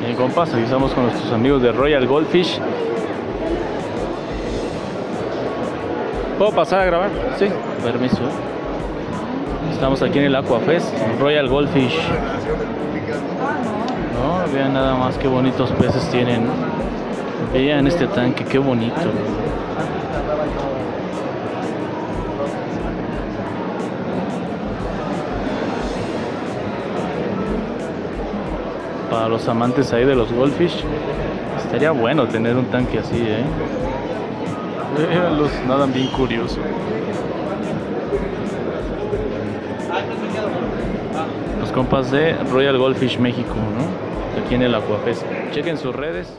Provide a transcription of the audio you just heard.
Bien, compas, aquí estamos con nuestros amigos de Royal Goldfish. ¿Puedo pasar a grabar? Sí, permiso. Estamos aquí en el Aquafest, Royal Goldfish. No, vean nada más qué bonitos peces tienen. Vean este tanque, qué bonito. Para los amantes ahí de los goldfish, estaría bueno tener un tanque así, ¿eh? Los nadan bien curioso. Los compas de Royal Goldfish México, ¿no? Aquí en el Aquafest. Chequen sus redes.